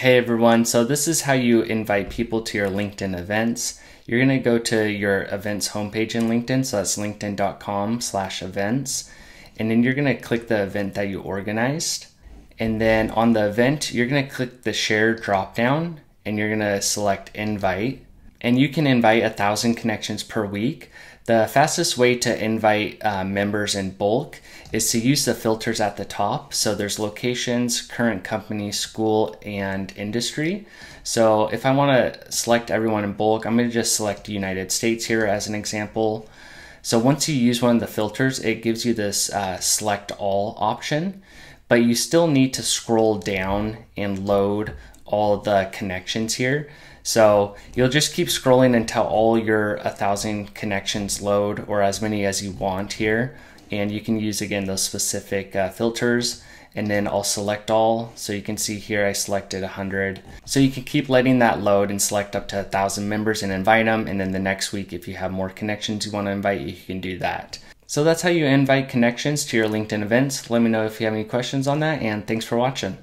Hey everyone, so this is how you invite people to your LinkedIn events. You're gonna go to your events homepage in LinkedIn, so that's linkedin.com slash events. And then you're gonna click the event that you organized. And then on the event, you're gonna click the share dropdown and you're gonna select invite. And you can invite a thousand connections per week. The fastest way to invite uh, members in bulk is to use the filters at the top. So there's locations, current company, school, and industry. So if I want to select everyone in bulk, I'm going to just select United States here as an example. So once you use one of the filters, it gives you this uh, select all option, but you still need to scroll down and load all the connections here. So you'll just keep scrolling until all your 1,000 connections load or as many as you want here. And you can use again those specific uh, filters and then I'll select all. So you can see here I selected 100. So you can keep letting that load and select up to 1,000 members and invite them. And then the next week, if you have more connections you want to invite, you can do that. So that's how you invite connections to your LinkedIn events. Let me know if you have any questions on that and thanks for watching.